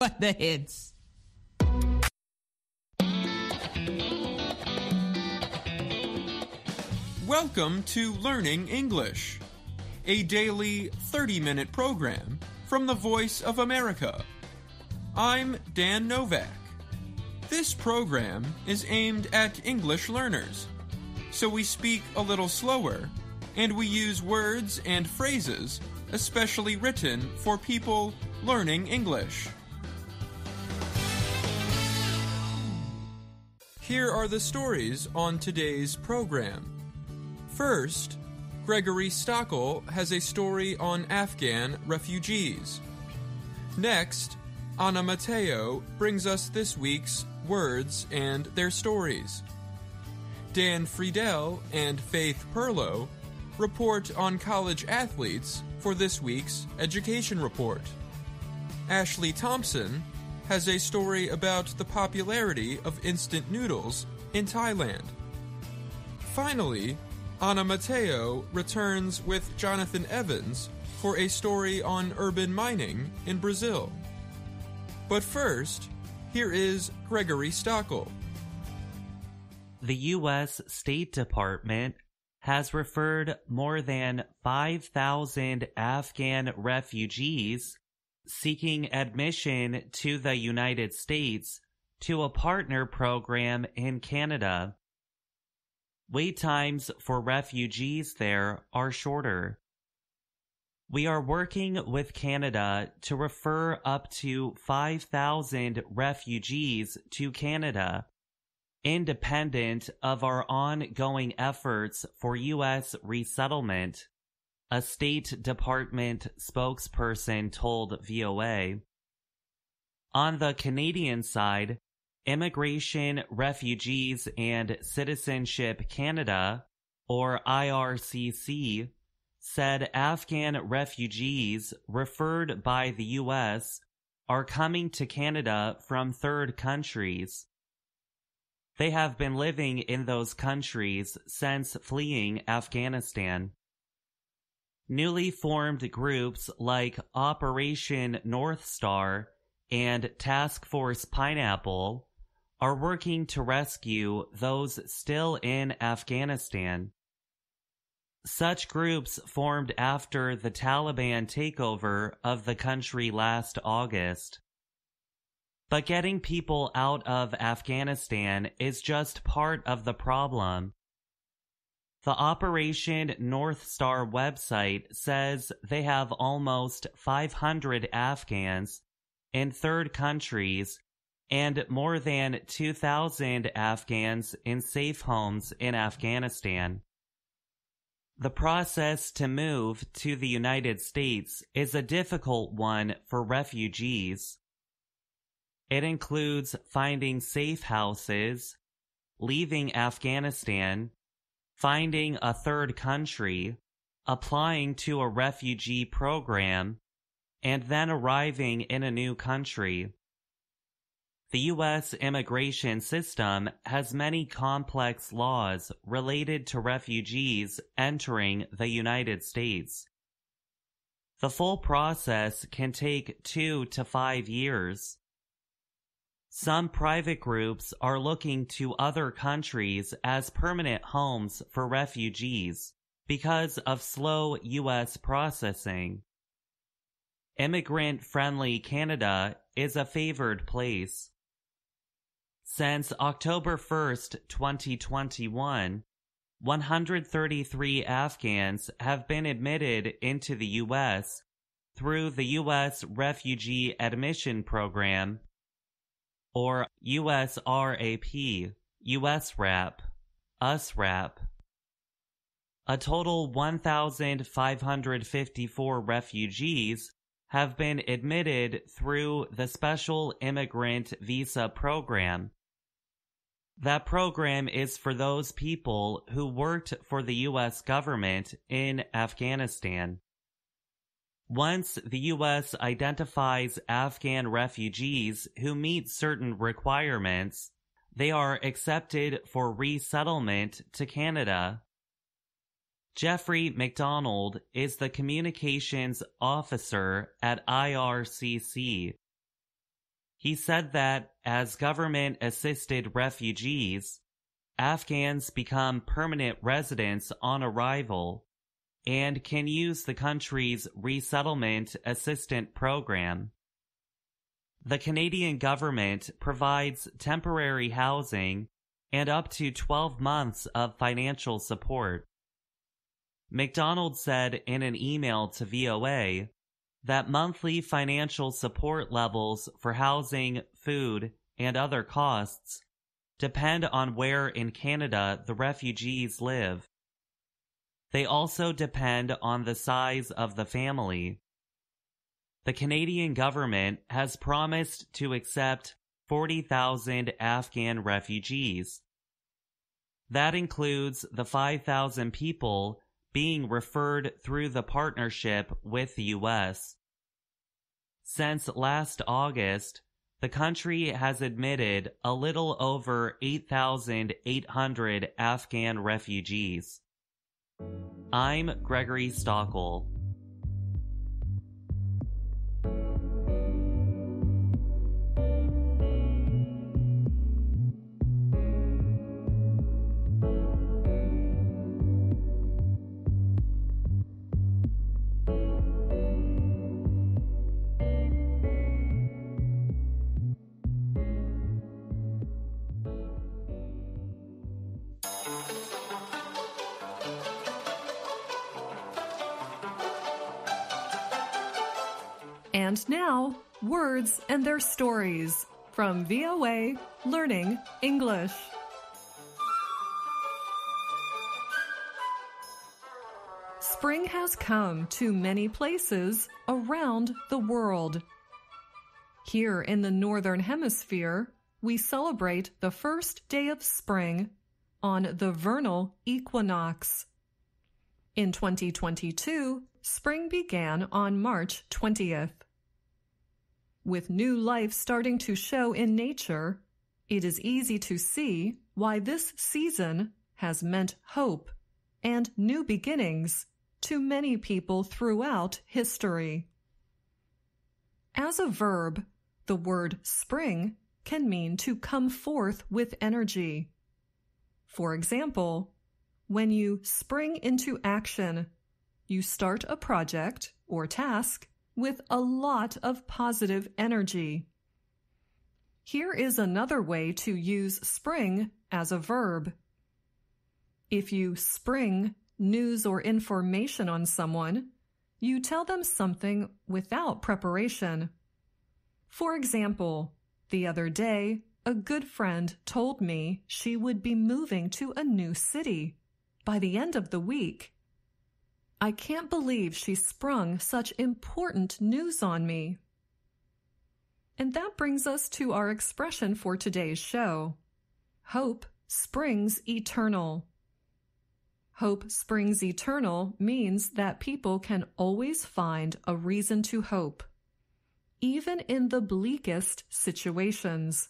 The hits. Welcome to Learning English, a daily 30 minute program from the Voice of America. I'm Dan Novak. This program is aimed at English learners, so we speak a little slower and we use words and phrases especially written for people learning English. Here are the stories on today's program. First, Gregory Stachel has a story on Afghan refugees. Next, Anna Matteo brings us this week's words and their stories. Dan Friedell and Faith Pirlo report on college athletes for this week's Education Report. Ashley Thompson has a story about the popularity of instant noodles in Thailand. Finally, Anna Matteo returns with Jonathan Evans for a story on urban mining in Brazil. But first, here is Gregory Stachel. The U.S. State Department has referred more than 5,000 Afghan refugees seeking admission to the United States to a partner program in Canada. Wait times for refugees there are shorter. We are working with Canada to refer up to 5,000 refugees to Canada, independent of our ongoing efforts for U.S. resettlement a State Department spokesperson told VOA. On the Canadian side, Immigration, Refugees and Citizenship Canada, or IRCC, said Afghan refugees referred by the U.S. are coming to Canada from third countries. They have been living in those countries since fleeing Afghanistan. Newly formed groups like Operation North Star and Task Force Pineapple are working to rescue those still in Afghanistan. Such groups formed after the Taliban takeover of the country last August. But getting people out of Afghanistan is just part of the problem. The Operation North Star website says they have almost 500 Afghans in third countries and more than 2,000 Afghans in safe homes in Afghanistan. The process to move to the United States is a difficult one for refugees. It includes finding safe houses, leaving Afghanistan, finding a third country, applying to a refugee program, and then arriving in a new country. The U.S. immigration system has many complex laws related to refugees entering the United States. The full process can take two to five years. Some private groups are looking to other countries as permanent homes for refugees because of slow U.S. processing. Immigrant friendly Canada is a favored place. Since October 1st, 2021, 133 Afghans have been admitted into the U.S. through the U.S. Refugee Admission Program or USRAP, USRAP, USRAP. A total 1,554 refugees have been admitted through the Special Immigrant Visa Program. That program is for those people who worked for the U.S. government in Afghanistan. Once the U.S. identifies Afghan refugees who meet certain requirements, they are accepted for resettlement to Canada. Jeffrey McDonald is the communications officer at IRCC. He said that as government assisted refugees, Afghans become permanent residents on arrival and can use the country's resettlement assistant program. The Canadian government provides temporary housing and up to 12 months of financial support. McDonald said in an email to VOA that monthly financial support levels for housing, food, and other costs depend on where in Canada the refugees live. They also depend on the size of the family. The Canadian government has promised to accept 40,000 Afghan refugees. That includes the 5,000 people being referred through the partnership with the U.S. Since last August, the country has admitted a little over 8,800 Afghan refugees. I'm Gregory Stachel. And now, words and their stories from VOA Learning English. Spring has come to many places around the world. Here in the Northern Hemisphere, we celebrate the first day of spring on the vernal equinox. In 2022, spring began on March 20th. With new life starting to show in nature, it is easy to see why this season has meant hope and new beginnings to many people throughout history. As a verb, the word spring can mean to come forth with energy. For example, when you spring into action, you start a project or task with a lot of positive energy. Here is another way to use spring as a verb. If you spring news or information on someone, you tell them something without preparation. For example, the other day, a good friend told me she would be moving to a new city by the end of the week. I can't believe she sprung such important news on me. And that brings us to our expression for today's show. Hope springs eternal. Hope springs eternal means that people can always find a reason to hope, even in the bleakest situations.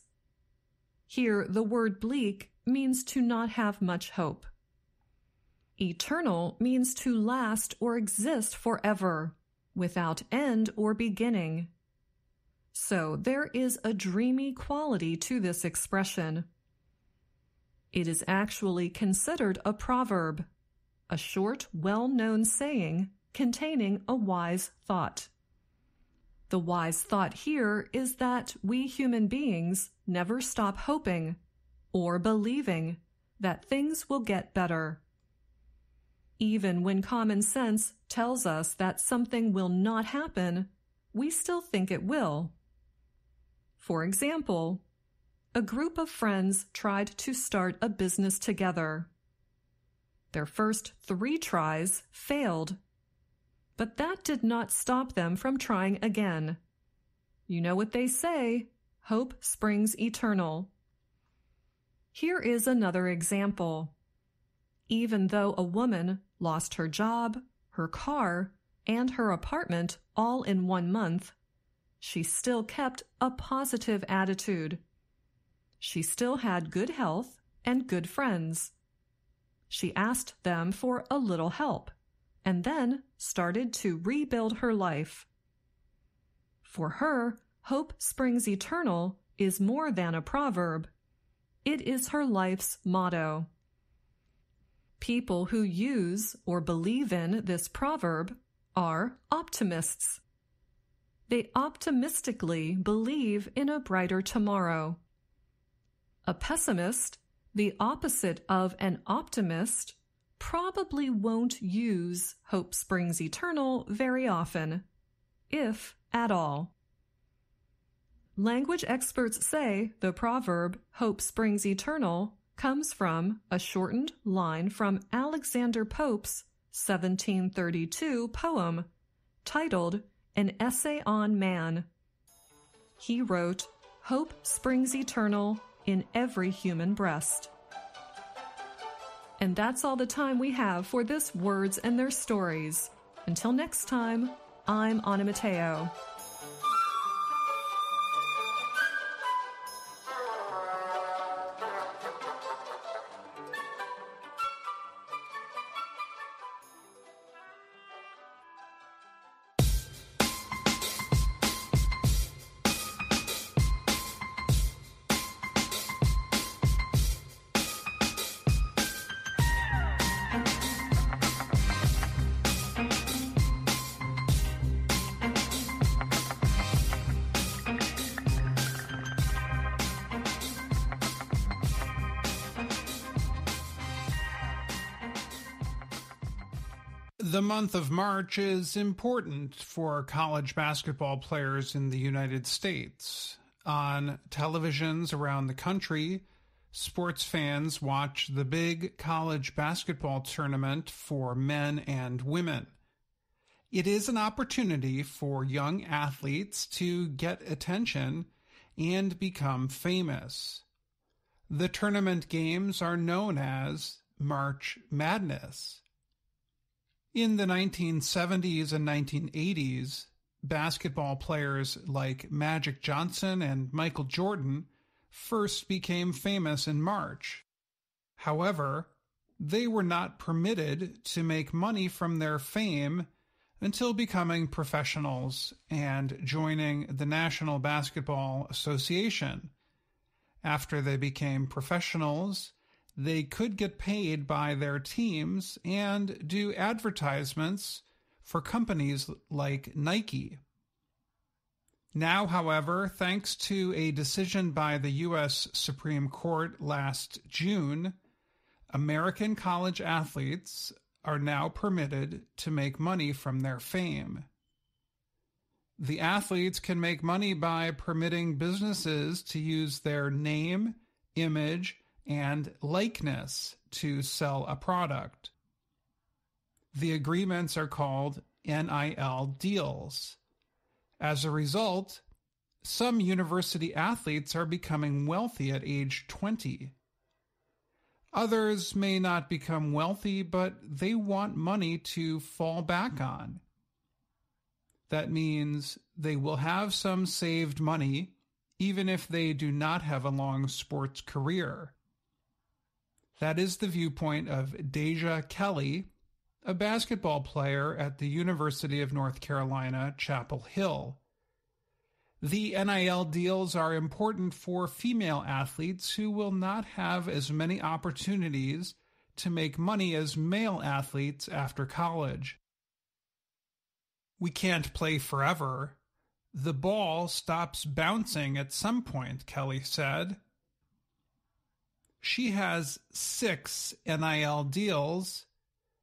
Here, the word bleak means to not have much hope. Eternal means to last or exist forever, without end or beginning. So there is a dreamy quality to this expression. It is actually considered a proverb, a short, well known saying containing a wise thought. The wise thought here is that we human beings never stop hoping or believing that things will get better even when common sense tells us that something will not happen, we still think it will. For example, a group of friends tried to start a business together. Their first three tries failed, but that did not stop them from trying again. You know what they say hope springs eternal. Here is another example. Even though a woman lost her job, her car, and her apartment all in one month, she still kept a positive attitude. She still had good health and good friends. She asked them for a little help and then started to rebuild her life. For her, Hope Springs Eternal is more than a proverb. It is her life's motto. People who use or believe in this proverb are optimists. They optimistically believe in a brighter tomorrow. A pessimist, the opposite of an optimist, probably won't use Hope Springs Eternal very often, if at all. Language experts say the proverb Hope Springs Eternal comes from a shortened line from Alexander Pope's 1732 poem titled An Essay on Man. He wrote, Hope springs eternal in every human breast. And that's all the time we have for this Words and Their Stories. Until next time, I'm Anna Matteo. The month of March is important for college basketball players in the United States. On televisions around the country, sports fans watch the big college basketball tournament for men and women. It is an opportunity for young athletes to get attention and become famous. The tournament games are known as March Madness. In the 1970s and 1980s, basketball players like Magic Johnson and Michael Jordan first became famous in March. However, they were not permitted to make money from their fame until becoming professionals and joining the National Basketball Association. After they became professionals, they could get paid by their teams and do advertisements for companies like Nike. Now, however, thanks to a decision by the U.S. Supreme Court last June, American college athletes are now permitted to make money from their fame. The athletes can make money by permitting businesses to use their name, image, and likeness to sell a product. The agreements are called NIL deals. As a result, some university athletes are becoming wealthy at age 20. Others may not become wealthy, but they want money to fall back on. That means they will have some saved money, even if they do not have a long sports career. That is the viewpoint of Deja Kelly, a basketball player at the University of North Carolina, Chapel Hill. The NIL deals are important for female athletes who will not have as many opportunities to make money as male athletes after college. We can't play forever. The ball stops bouncing at some point, Kelly said. She has six NIL deals,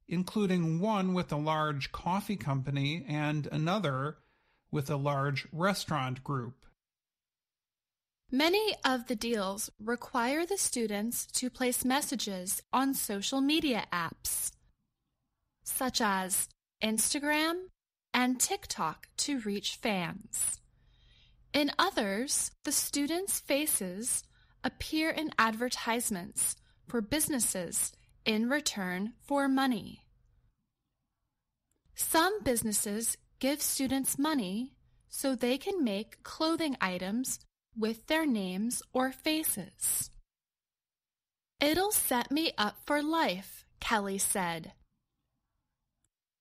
including one with a large coffee company and another with a large restaurant group. Many of the deals require the students to place messages on social media apps, such as Instagram and TikTok, to reach fans. In others, the students' faces appear in advertisements for businesses in return for money. Some businesses give students money so they can make clothing items with their names or faces. It'll set me up for life, Kelly said,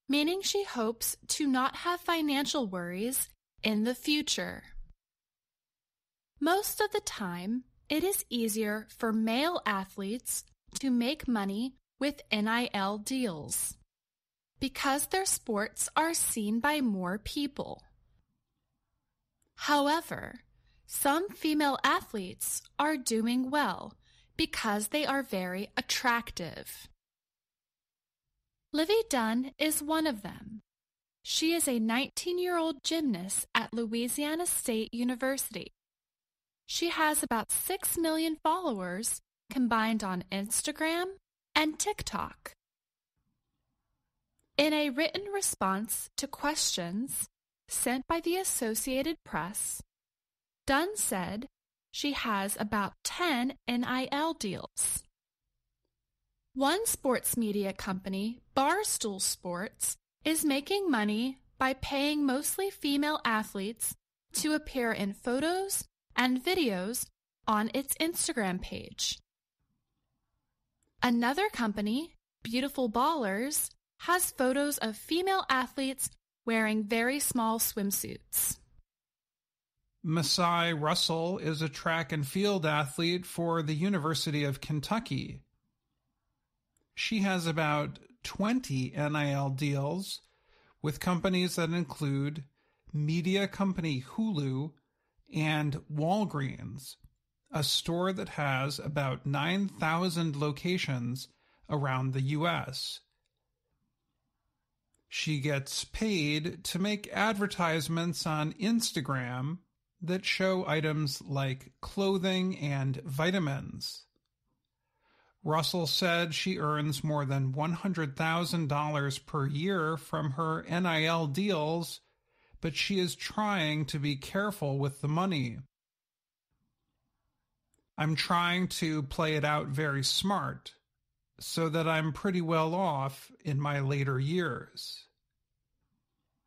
meaning she hopes to not have financial worries in the future. Most of the time, it is easier for male athletes to make money with NIL deals because their sports are seen by more people. However, some female athletes are doing well because they are very attractive. Livvy Dunne is one of them. She is a 19 year old gymnast at Louisiana State University. She has about 6 million followers combined on Instagram and TikTok. In a written response to questions sent by the Associated Press, Dunne said she has about 10 NIL deals. One sports media company, Barstool Sports, is making money by paying mostly female athletes to appear in photos and videos on its Instagram page. Another company, Beautiful Ballers, has photos of female athletes wearing very small swimsuits. Masai Russell is a track and field athlete for the University of Kentucky. She has about 20 NIL deals with companies that include media company Hulu and Walgreens, a store that has about 9,000 locations around the U.S. She gets paid to make advertisements on Instagram that show items like clothing and vitamins. Russell said she earns more than $100,000 per year from her NIL deals, but she is trying to be careful with the money. I'm trying to play it out very smart so that I'm pretty well off in my later years.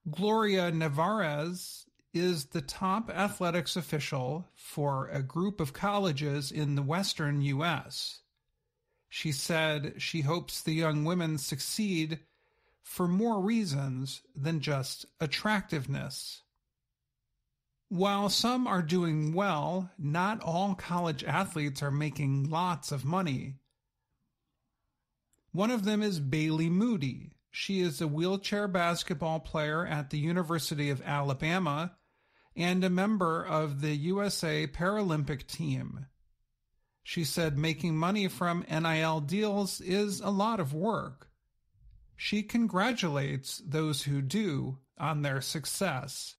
Gloria Nevarez is the top athletics official for a group of colleges in the western U.S. She said she hopes the young women succeed for more reasons than just attractiveness. While some are doing well, not all college athletes are making lots of money. One of them is Bailey Moody. She is a wheelchair basketball player at the University of Alabama and a member of the USA Paralympic team. She said making money from NIL deals is a lot of work. She congratulates those who do on their success.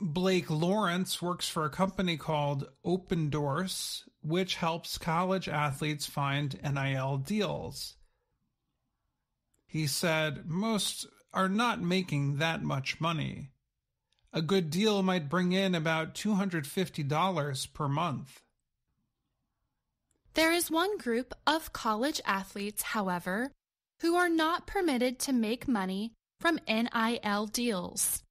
Blake Lawrence works for a company called Opendorse, which helps college athletes find NIL deals. He said most are not making that much money. A good deal might bring in about $250 per month. There is one group of college athletes, however, who are not permitted to make money from NIL deals.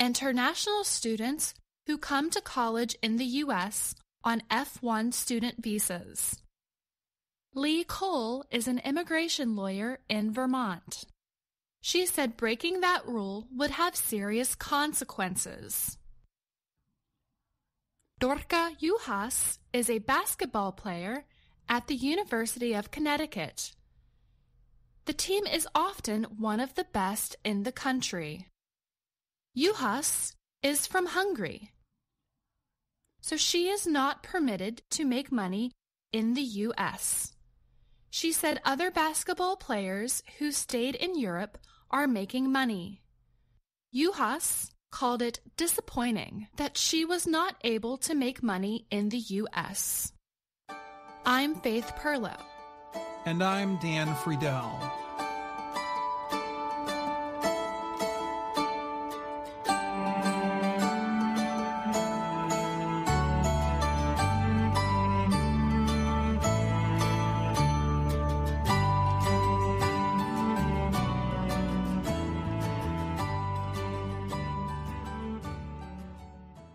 International students who come to college in the U.S. on F1 student visas. Lee Cole is an immigration lawyer in Vermont. She said breaking that rule would have serious consequences. Dorka Juhas is a basketball player at the University of Connecticut. The team is often one of the best in the country. Juhas is from Hungary, so she is not permitted to make money in the U.S. She said other basketball players who stayed in Europe are making money. Juhas called it disappointing that she was not able to make money in the U.S. I'm Faith Pirlo. And I'm Dan Friedell.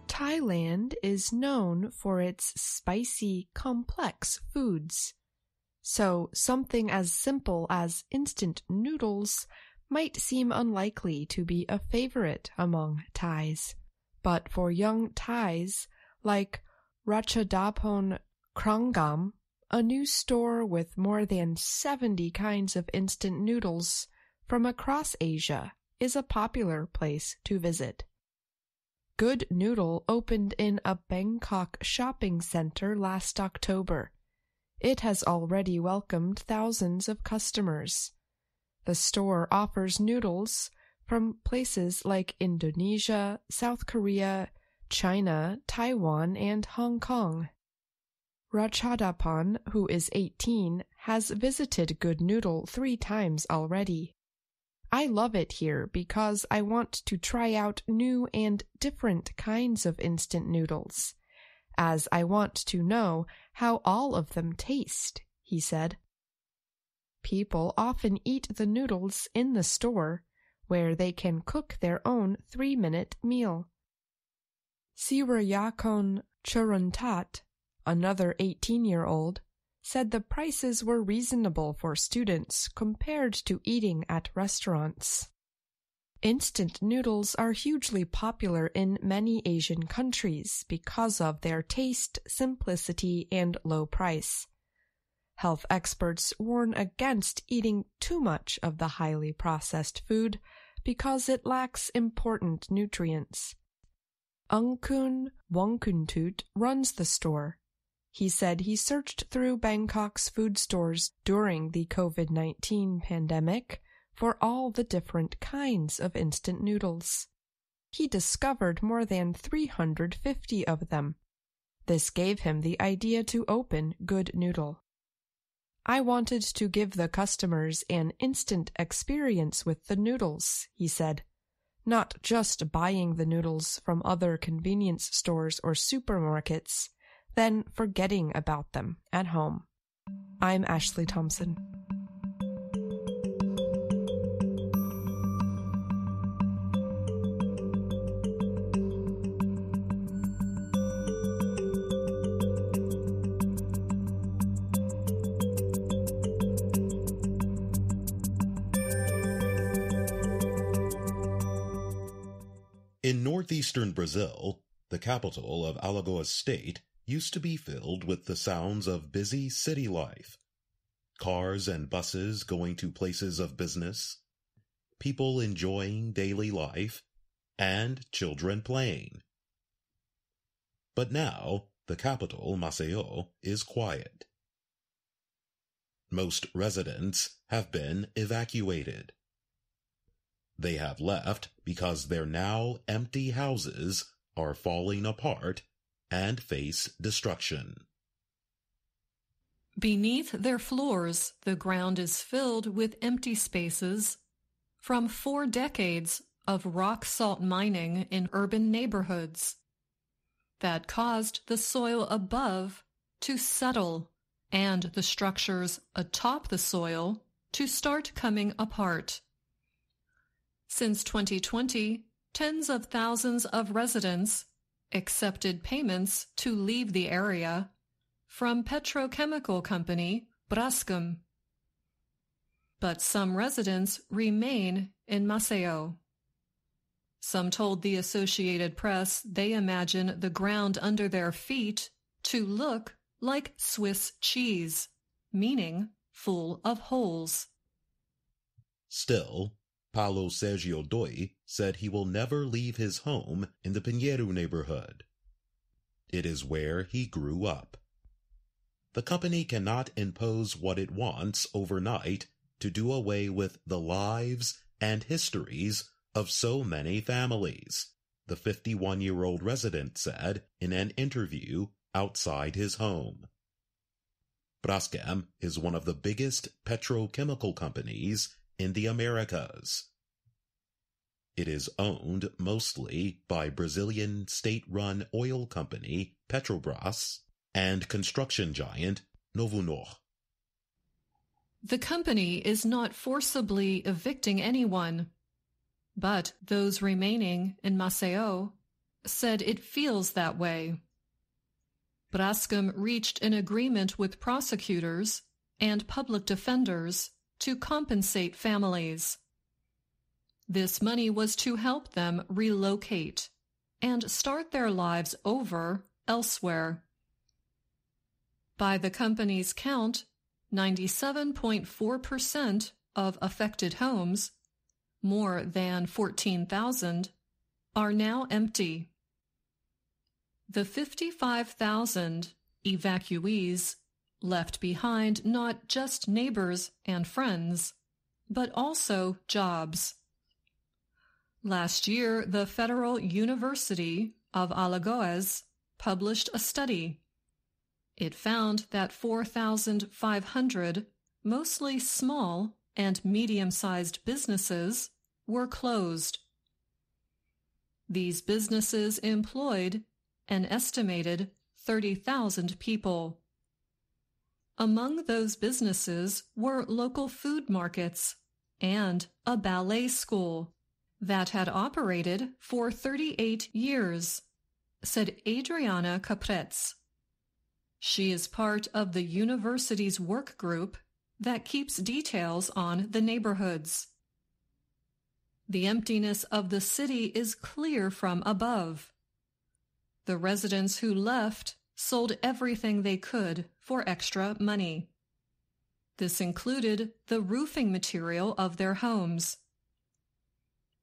Thailand is known for its spicy, complex foods. So something as simple as instant noodles might seem unlikely to be a favorite among Thais. but for young Thais like Ratchadapon Krangam, a new store with more than 70 kinds of instant noodles from across Asia, is a popular place to visit. Good Noodle opened in a Bangkok shopping center last October. It has already welcomed thousands of customers. The store offers noodles from places like Indonesia, South Korea, China, Taiwan, and Hong Kong. Rachadapan, who is 18, has visited Good Noodle three times already. I love it here because I want to try out new and different kinds of instant noodles, as I want to know how all of them taste, he said. People often eat the noodles in the store, where they can cook their own three minute meal. Sirayakon Churuntat, another 18 year old, said the prices were reasonable for students compared to eating at restaurants. Instant noodles are hugely popular in many Asian countries because of their taste, simplicity, and low price. Health experts warn against eating too much of the highly processed food because it lacks important nutrients. Ungkun Wongkuntut runs the store. He said he searched through Bangkok's food stores during the COVID 19 pandemic for all the different kinds of instant noodles. He discovered more than 350 of them. This gave him the idea to open Good Noodle. I wanted to give the customers an instant experience with the noodles, he said not just buying the noodles from other convenience stores or supermarkets, then forgetting about them at home. I'm Ashley Thompson. In northeastern Brazil, the capital of Alagoas State used to be filled with the sounds of busy city life. Cars and buses going to places of business, people enjoying daily life, and children playing. But now, the capital, Maceió, is quiet. Most residents have been evacuated. They have left because their now empty houses are falling apart and face destruction. Beneath their floors, the ground is filled with empty spaces from four decades of rock salt mining in urban neighborhoods that caused the soil above to settle and the structures atop the soil to start coming apart. Since 2020, tens of thousands of residents accepted payments to leave the area from petrochemical company Braskem. But some residents remain in Maceió. Some told the Associated Press they imagine the ground under their feet to look like Swiss cheese, meaning full of holes. Still, Paulo Sergio Doi said he will never leave his home in the Pinheiro neighborhood. It is where he grew up. The company cannot impose what it wants overnight to do away with the lives and histories of so many families, the 51 year old resident said in an interview outside his home. Braskem is one of the biggest petrochemical companies in the Americas. It is owned mostly by Brazilian state-run oil company Petrobras and construction giant Novonor. The company is not forcibly evicting anyone, but those remaining in Maceió said it feels that way. Braskem reached an agreement with prosecutors and public defenders to compensate families. This money was to help them relocate, and start their lives over elsewhere. By the company's count, 97.4% of affected homes, more than 14,000, are now empty. The 55,000 evacuees left behind not just neighbors and friends, but also jobs. Last year, the Federal University of Alagoas published a study. It found that 4,500 mostly small and medium sized businesses were closed. These businesses employed an estimated 30,000 people. Among those businesses were local food markets and a ballet school that had operated for 38 years, said Adriana Capretz. She is part of the university's work group that keeps details on the neighborhoods. The emptiness of the city is clear from above. The residents who left sold everything they could for extra money. This included the roofing material of their homes.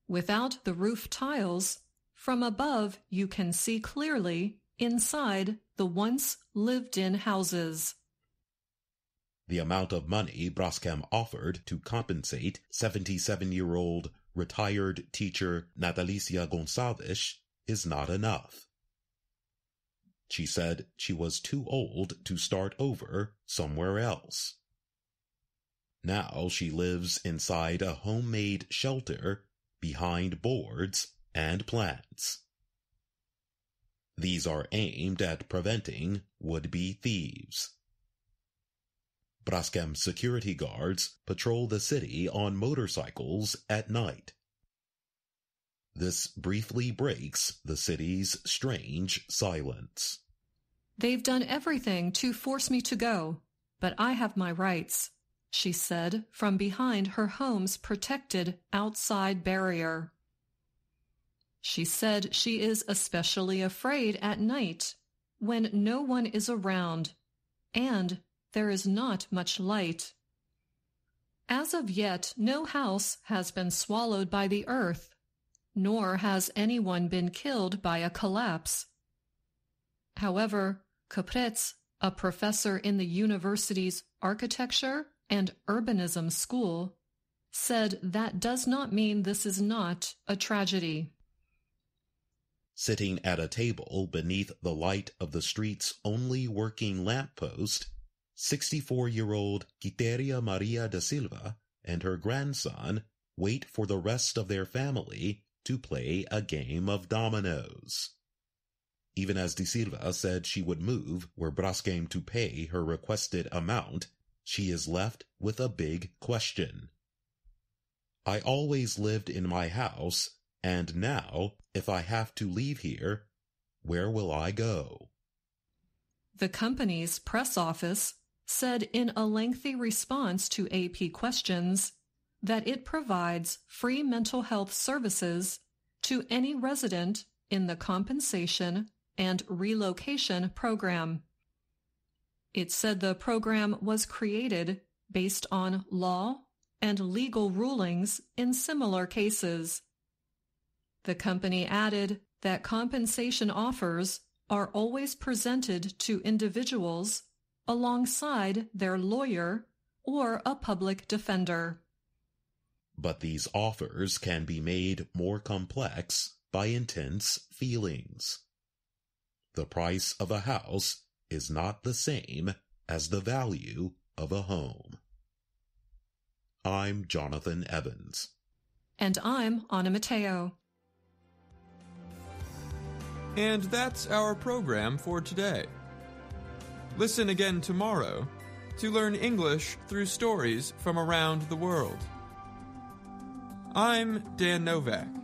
Without the roof tiles, from above you can see clearly inside the once lived in houses. The amount of money Braskem offered to compensate 77 year old retired teacher Natalicia Gonçalves is not enough. She said she was too old to start over somewhere else. Now she lives inside a homemade shelter behind boards and plants. These are aimed at preventing would-be thieves. Braskem security guards patrol the city on motorcycles at night. This briefly breaks the city's strange silence. They've done everything to force me to go, but I have my rights, she said from behind her home's protected outside barrier. She said she is especially afraid at night when no one is around and there is not much light. As of yet, no house has been swallowed by the earth, nor has anyone been killed by a collapse. However, Capretz, a professor in the university's architecture and urbanism school, said that does not mean this is not a tragedy. Sitting at a table beneath the light of the street's only working lamppost, 64 year old Quiteria Maria da Silva and her grandson wait for the rest of their family to play a game of dominoes. Even as De Silva said she would move were Braskem to pay her requested amount, she is left with a big question. I always lived in my house, and now, if I have to leave here, where will I go? The company's press office said in a lengthy response to AP questions that it provides free mental health services to any resident in the compensation and relocation program. It said the program was created based on law and legal rulings in similar cases. The company added that compensation offers are always presented to individuals alongside their lawyer or a public defender. But these offers can be made more complex by intense feelings. The price of a house is not the same as the value of a home. I'm Jonathan Evans. And I'm Anna Matteo. And that's our program for today. Listen again tomorrow to learn English through stories from around the world. I'm Dan Novak.